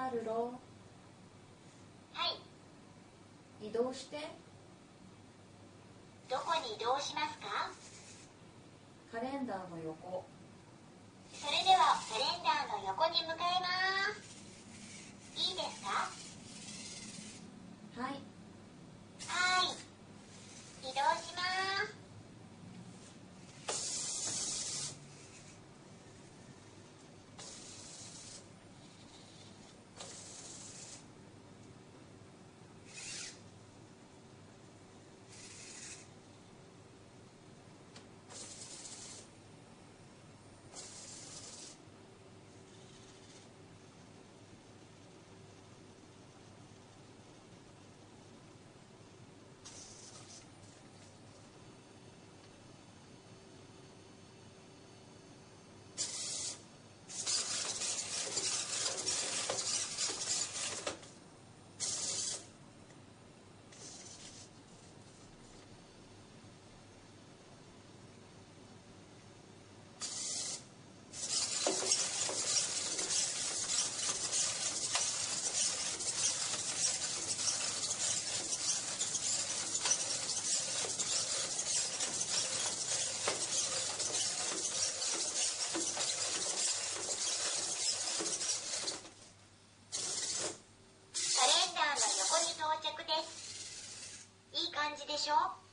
カルロはい。移動して。どこに移動しますか？カレンダーの横。それではカレンダーじでしょ？